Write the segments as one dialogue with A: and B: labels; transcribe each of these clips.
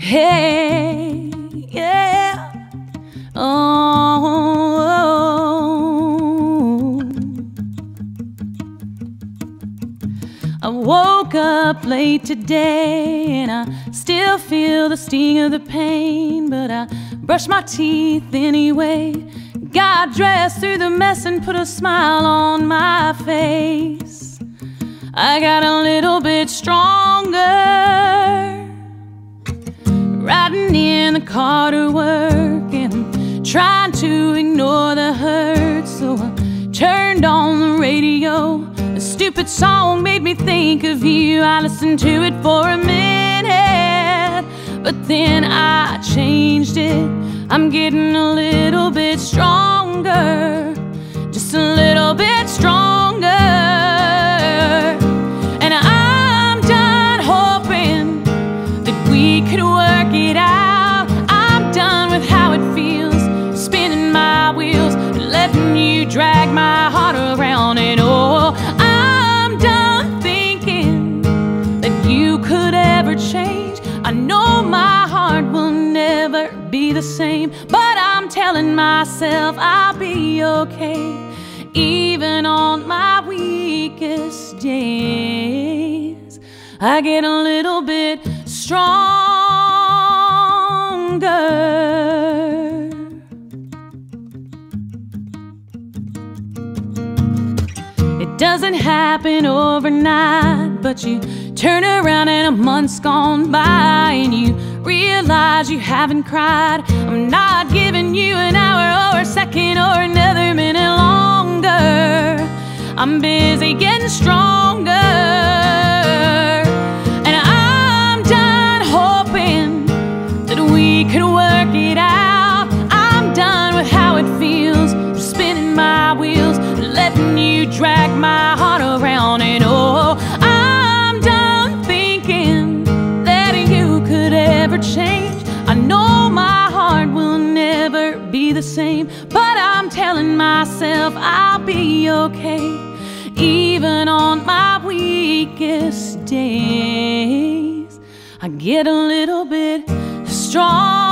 A: Hey, yeah. Oh. I woke up late today and I still feel the sting of the pain, but I brushed my teeth anyway. Got dressed through the mess and put a smile on my face. I got a little bit stronger in the car to work and trying to ignore the hurt. So I turned on the radio. A stupid song made me think of you. I listened to it for a minute, but then I changed it. I'm getting a little bit stronger, be the same, but I'm telling myself I'll be okay, even on my weakest days. I get a little bit stronger. It doesn't happen overnight, but you turn around a month's gone by and you realize you haven't cried. I'm not giving you an hour or a second or another minute longer. I'm busy getting stronger. Same, but I'm telling myself I'll be okay, even on my weakest days. I get a little bit stronger.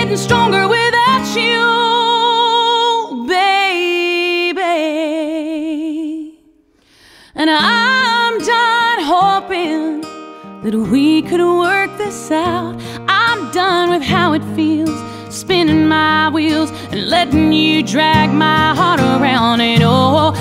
A: Getting stronger without you, baby. And I'm done hoping that we could work this out. I'm done with how it feels, spinning my wheels and letting you drag my heart around. And oh,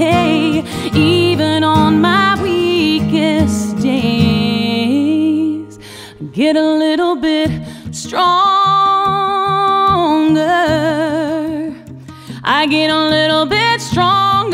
A: okay, even on my weakest days. Get a little bit stronger. I get a little bit stronger.